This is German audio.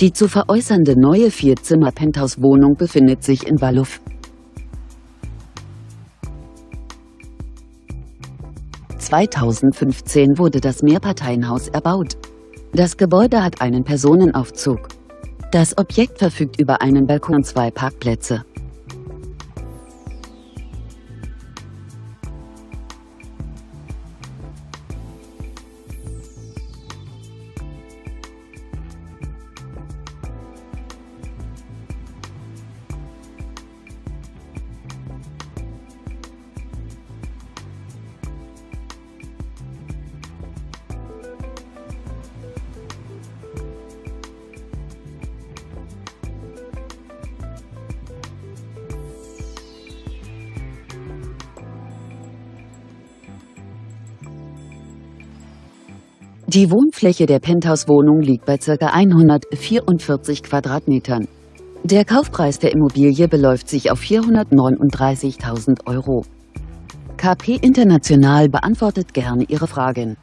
Die zu veräußernde neue Vierzimmer-Penthouse-Wohnung befindet sich in Walluf. (2015) wurde das Mehrparteienhaus erbaut. Das Gebäude hat einen Personenaufzug. Das Objekt verfügt über einen Balkon und zwei Parkplätze. Die Wohnfläche der Penthouse-Wohnung liegt bei ca. 144 Quadratmetern. Der Kaufpreis der Immobilie beläuft sich auf 439.000 Euro. KP International beantwortet gerne Ihre Fragen.